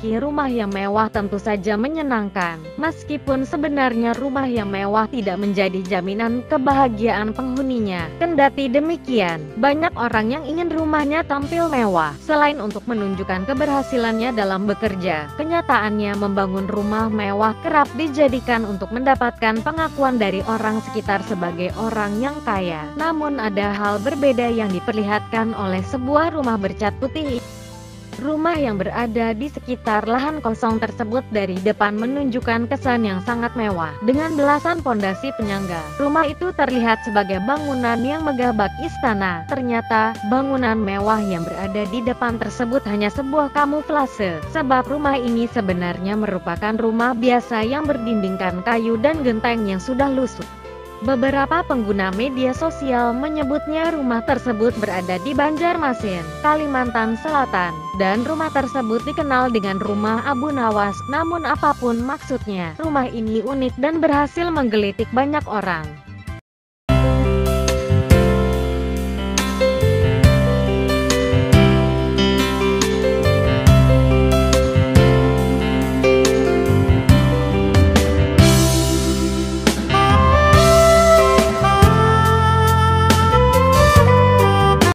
rumah yang mewah tentu saja menyenangkan. Meskipun sebenarnya rumah yang mewah tidak menjadi jaminan kebahagiaan penghuninya. Kendati demikian, banyak orang yang ingin rumahnya tampil mewah. Selain untuk menunjukkan keberhasilannya dalam bekerja, kenyataannya membangun rumah mewah kerap dijadikan untuk mendapatkan pengakuan dari orang sekitar sebagai orang yang kaya. Namun ada hal berbeda yang diperlihatkan oleh sebuah rumah bercat putih Rumah yang berada di sekitar lahan kosong tersebut dari depan menunjukkan kesan yang sangat mewah. Dengan belasan pondasi penyangga, rumah itu terlihat sebagai bangunan yang megah bak istana. Ternyata, bangunan mewah yang berada di depan tersebut hanya sebuah kamuflase. Sebab rumah ini sebenarnya merupakan rumah biasa yang berdindingkan kayu dan genteng yang sudah lusuh. Beberapa pengguna media sosial menyebutnya rumah tersebut berada di Banjarmasin, Kalimantan Selatan, dan rumah tersebut dikenal dengan rumah Abu Nawas. Namun apa pun maksudnya, rumah ini unik dan berhasil menggelitik banyak orang.